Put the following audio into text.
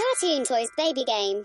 Cartoon Toys Baby Game